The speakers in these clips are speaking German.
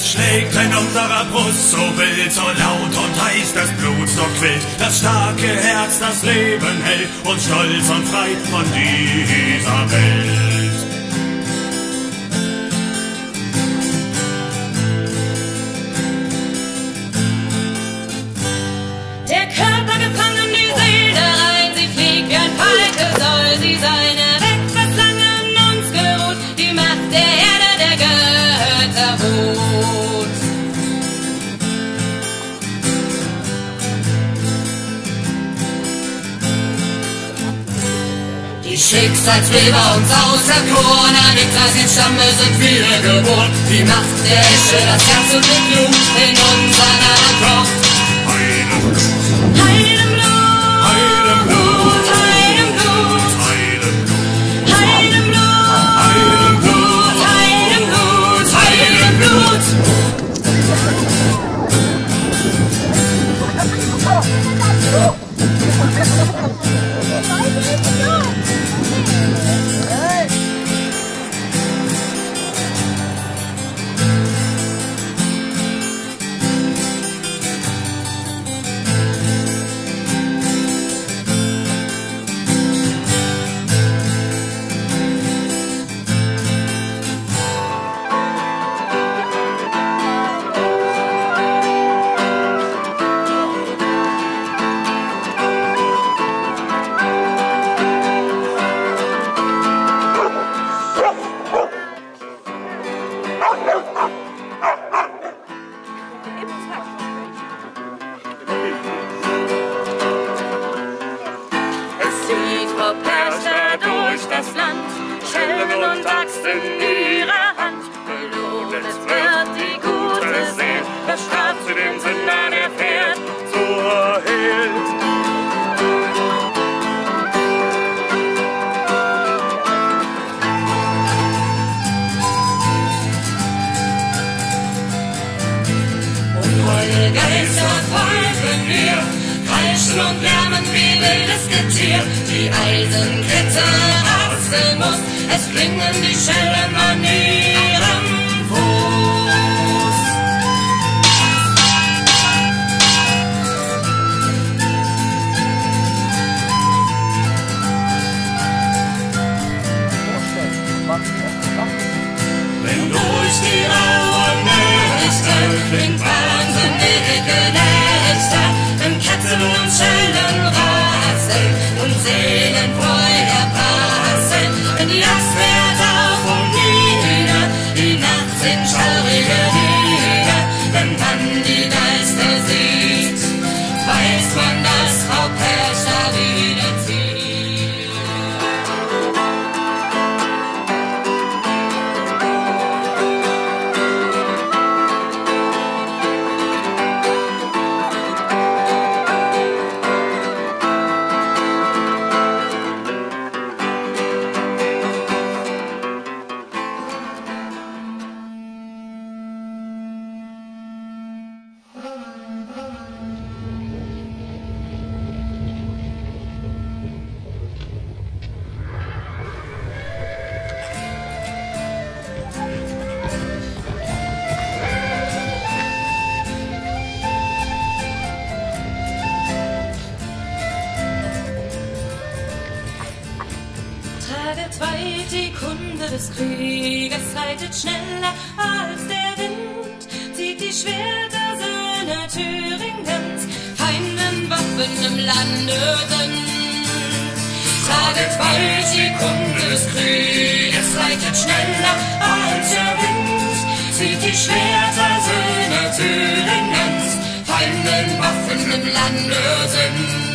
Es schlägt in unserer Brust so wild, so laut und heiß, das Blut so quillt. Das starke Herz, das Leben hält, und stolz und frei von dieser Welt. Die Schicksalsweber uns auserkoren, an den Stamme sind wir geboren. Die Macht der Esche, das Herz und das Blut in unseren Adern kocht. In ihrer Hand. Belohnt wird die gute Seele, bestraft sie den Sünder, der fährt zur Held. Unheule Geister folgen mir, kreischen und lärmen wie wildes Getier. Die Eisenkette rasseln muss, es klingen die Schellen an ihrem die Kunde des Krieges, reitet schneller als der Wind, zieht die Schwerter Söhne Thüringens, Feinden Waffen im Lande sind. Traget weit die Kunde des Krieges, reitet schneller als der Wind, zieht die Schwerter Söhne Thüringens, Feinden Waffen im Lande sind.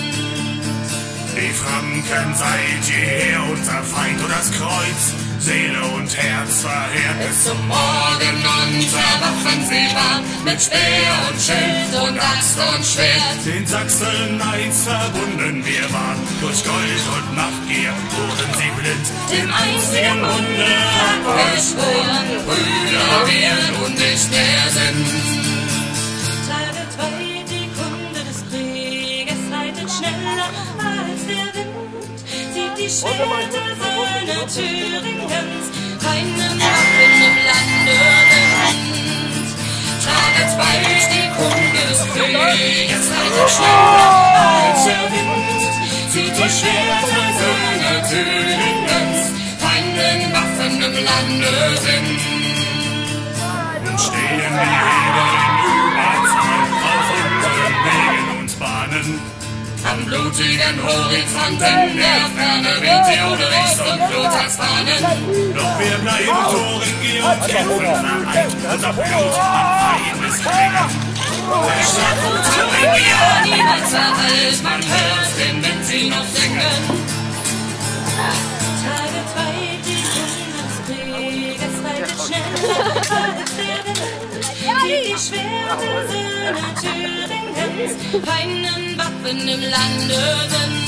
Die Franken seid jeher unser Feind und das Kreuz, Seele und Herz verheert Bis zum Morgen unter Waffen sie war, mit Speer und Schild und Axt und Schwert. Den Sachsen eins verbunden wir waren, durch Gold und Machtgier wurden sie blind. Dem einzigen Munde abgeschworen, Brüder wir nun nicht mehr sind. Schilder für Thüringens, einen Waffen im Lande bekannt. Trag alsbald die Kunde des Königs, reitet schneller als der Wind, zieht die Schwerter Söhne Thüringens, feinen Waffen im Lande sind. Und stehen die Heber in Überzahl auf unseren Wegen und Bahnen, am blutigen Horizont in der Ferne weht Theoderichs und Lothars Fahnen. Doch wir bleiben Thoringi und kämpfen vereint, unser Blut am Feindesklingen. Der Schlaggut Thuringia niemals verhallt, man hört den Wind sie noch singen. Tage frei, die Bundeskrieges reitet schneller als der Wind. Die Schwerte Söhne Thüringens, feinen Waffen im Lande sind.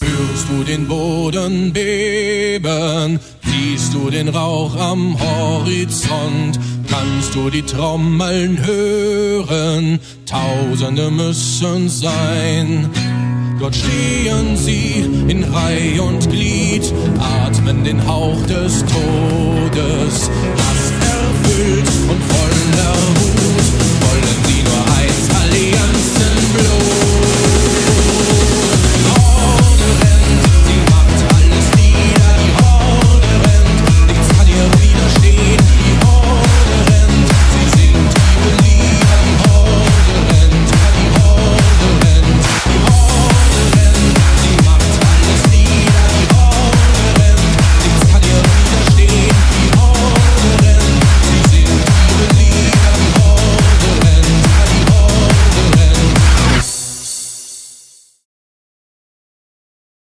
Hörst du den Boden beben? Siehst du den Rauch am Horizont? Kannst du die Trommeln hören? Tausende müssen sein. Dort stehen sie in Reih und Glied, atmen den Hauch des Todes,